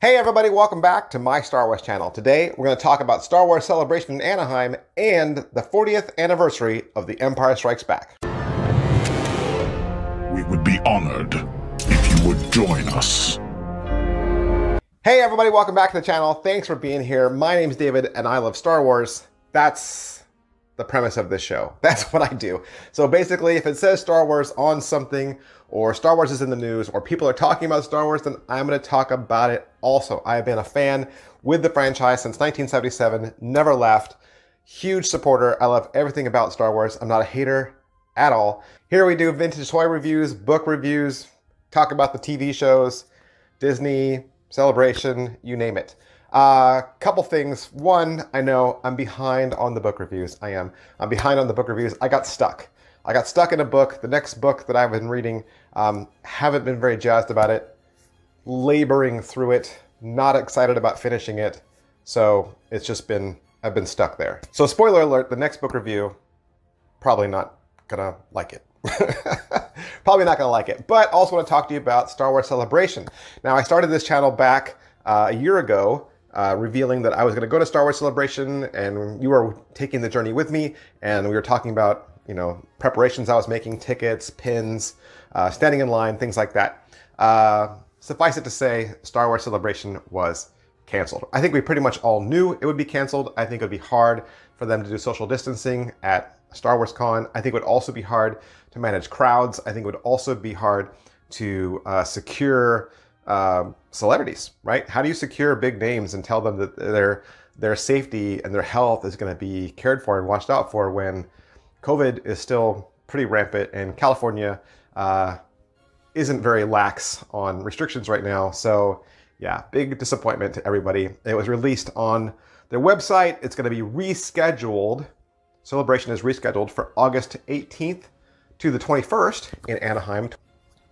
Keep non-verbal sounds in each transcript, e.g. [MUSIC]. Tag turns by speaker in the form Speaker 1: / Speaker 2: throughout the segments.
Speaker 1: Hey everybody, welcome back to my Star Wars channel. Today we're going to talk about Star Wars Celebration in Anaheim and the 40th anniversary of The Empire Strikes Back.
Speaker 2: We would be honored if you would join us.
Speaker 1: Hey everybody, welcome back to the channel. Thanks for being here. My name's David and I love Star Wars. That's the premise of this show. [LAUGHS] That's what I do. So basically, if it says Star Wars on something, or Star Wars is in the news, or people are talking about Star Wars, then I'm going to talk about it also. I have been a fan with the franchise since 1977, never left. Huge supporter. I love everything about Star Wars. I'm not a hater at all. Here we do vintage toy reviews, book reviews, talk about the TV shows, Disney, Celebration, you name it. A uh, couple things. One, I know I'm behind on the book reviews. I am. I'm behind on the book reviews. I got stuck. I got stuck in a book. The next book that I've been reading, um, haven't been very jazzed about it. Laboring through it. Not excited about finishing it. So it's just been, I've been stuck there. So spoiler alert, the next book review, probably not gonna like it. [LAUGHS] probably not gonna like it. But I also want to talk to you about Star Wars Celebration. Now I started this channel back uh, a year ago uh, revealing that I was going to go to Star Wars Celebration, and you were taking the journey with me, and we were talking about you know preparations I was making, tickets, pins, uh, standing in line, things like that. Uh, suffice it to say, Star Wars Celebration was canceled. I think we pretty much all knew it would be canceled. I think it would be hard for them to do social distancing at Star Wars Con. I think it would also be hard to manage crowds. I think it would also be hard to uh, secure uh, celebrities, right? How do you secure big names and tell them that their their safety and their health is going to be cared for and watched out for when COVID is still pretty rampant and California uh, isn't very lax on restrictions right now. So yeah, big disappointment to everybody. It was released on their website. It's going to be rescheduled. Celebration is rescheduled for August 18th to the 21st in Anaheim.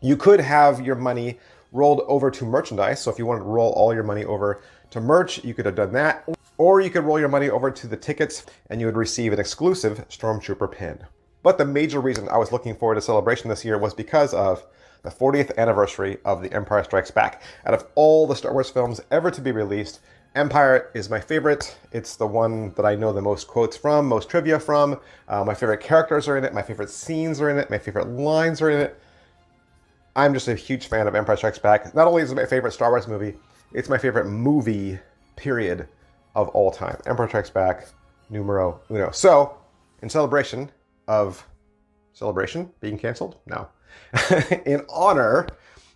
Speaker 1: You could have your money rolled over to merchandise. So if you wanted to roll all your money over to merch, you could have done that. Or you could roll your money over to the tickets and you would receive an exclusive Stormtrooper pin. But the major reason I was looking forward to Celebration this year was because of the 40th anniversary of The Empire Strikes Back. Out of all the Star Wars films ever to be released, Empire is my favorite. It's the one that I know the most quotes from, most trivia from. Uh, my favorite characters are in it, my favorite scenes are in it, my favorite lines are in it. I'm just a huge fan of Empire Strikes Back. Not only is it my favorite Star Wars movie, it's my favorite movie, period, of all time. Empire Strikes Back, numero uno. So, in celebration of Celebration being canceled? No. [LAUGHS] in honor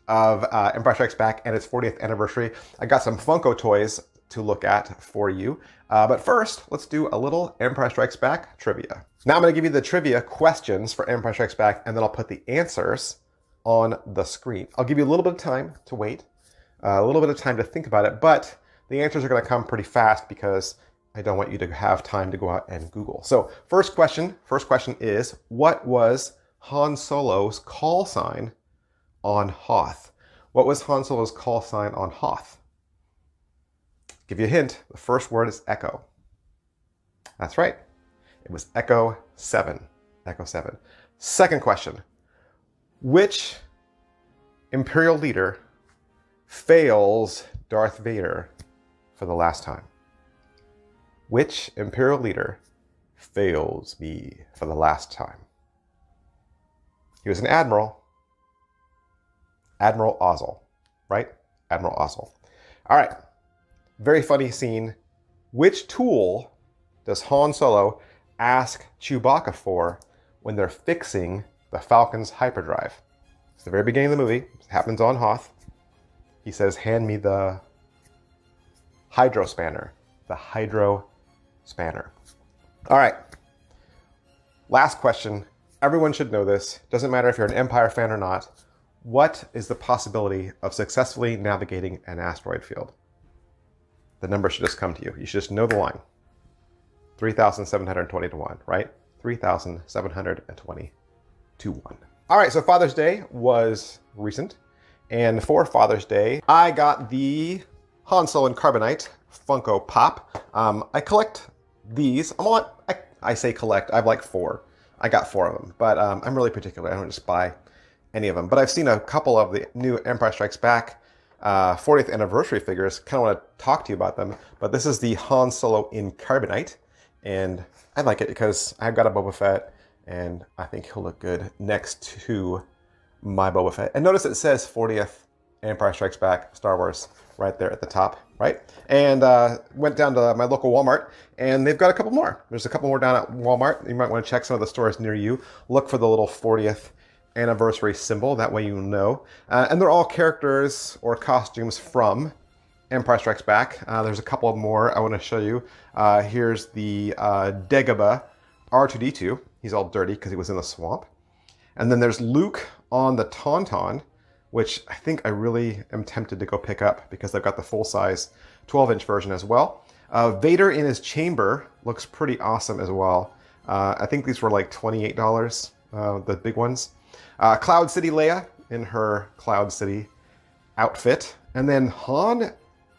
Speaker 1: of uh, Empire Strikes Back and its 40th anniversary, I got some Funko toys to look at for you. Uh, but first, let's do a little Empire Strikes Back trivia. Now I'm going to give you the trivia questions for Empire Strikes Back, and then I'll put the answers on the screen. I'll give you a little bit of time to wait, uh, a little bit of time to think about it, but the answers are going to come pretty fast because I don't want you to have time to go out and Google. So first question, first question is, what was Han Solo's call sign on Hoth? What was Han Solo's call sign on Hoth? Give you a hint, the first word is echo. That's right. It was Echo 7. Echo 7. Second question. Which Imperial leader fails Darth Vader for the last time? Which Imperial leader fails me for the last time? He was an admiral. Admiral Ozzel, right? Admiral Ozzel. All right. Very funny scene. Which tool does Han Solo ask Chewbacca for when they're fixing the Falcon's hyperdrive. It's the very beginning of the movie. It happens on Hoth. He says, hand me the hydro spanner. The hydro spanner. All right. Last question. Everyone should know this. Doesn't matter if you're an Empire fan or not. What is the possibility of successfully navigating an asteroid field? The number should just come to you. You should just know the line. 3,720 to 1, right? 3,720 to 1. All right, so Father's Day was recent. And for Father's Day, I got the Han Solo and Carbonite Funko Pop. Um, I collect these. I'm on, I, I, say collect, I have like four. I got four of them, but um, I'm really particular. I don't just buy any of them. But I've seen a couple of the new Empire Strikes Back uh, 40th anniversary figures. Kind of want to talk to you about them. But this is the Han Solo in Carbonite. And I like it because I've got a Boba Fett and I think he'll look good next to my Boba Fett. And notice it says 40th Empire Strikes Back Star Wars right there at the top, right? And uh, went down to my local Walmart, and they've got a couple more. There's a couple more down at Walmart. You might want to check some of the stores near you. Look for the little 40th anniversary symbol. That way you know. Uh, and they're all characters or costumes from Empire Strikes Back. Uh, there's a couple more I want to show you. Uh, here's the uh, Dagobah R2D2. He's all dirty because he was in the swamp. And then there's Luke on the Tauntaun, which I think I really am tempted to go pick up because they've got the full size 12 inch version as well. Uh, Vader in his chamber looks pretty awesome as well. Uh, I think these were like $28, uh, the big ones. Uh, Cloud City Leia in her Cloud City outfit. And then Han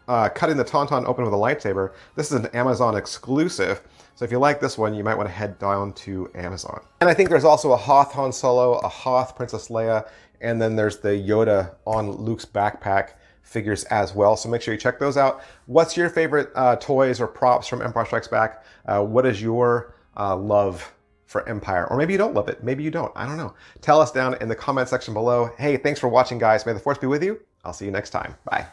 Speaker 1: uh, cutting the Tauntaun open with a lightsaber. This is an Amazon exclusive. So if you like this one, you might want to head down to Amazon. And I think there's also a Hoth Han Solo, a Hoth Princess Leia, and then there's the Yoda on Luke's backpack figures as well. So make sure you check those out. What's your favorite uh, toys or props from Empire Strikes Back? Uh, what is your uh, love for Empire? Or maybe you don't love it. Maybe you don't. I don't know. Tell us down in the comment section below. Hey, thanks for watching, guys. May the force be with you. I'll see you next time. Bye.